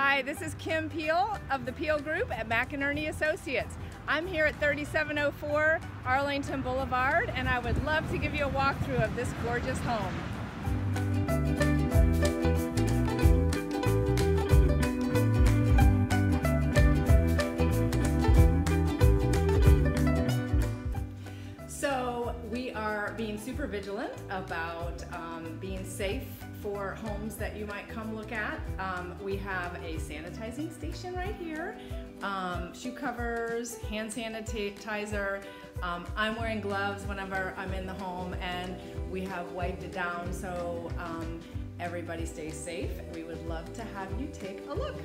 Hi, this is Kim Peele of the Peele Group at McEnearney Associates. I'm here at 3704 Arlington Boulevard and I would love to give you a walkthrough of this gorgeous home. So we are being super vigilant about um, being safe for homes that you might come look at. Um, we have a sanitizing station right here, um, shoe covers, hand sanitizer. Um, I'm wearing gloves whenever I'm in the home and we have wiped it down so um, everybody stays safe. We would love to have you take a look.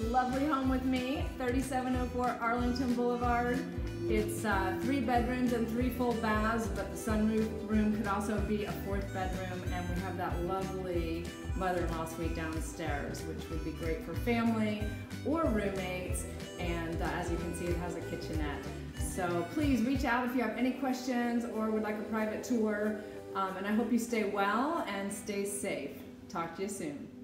Lovely home with me, 3704 Arlington Boulevard. It's uh, three bedrooms and three full baths, but the sunroof room could also be a fourth bedroom, and we have that lovely mother-in-law suite downstairs, which would be great for family or roommates. And uh, as you can see, it has a kitchenette. So please reach out if you have any questions or would like a private tour. Um, and I hope you stay well and stay safe. Talk to you soon.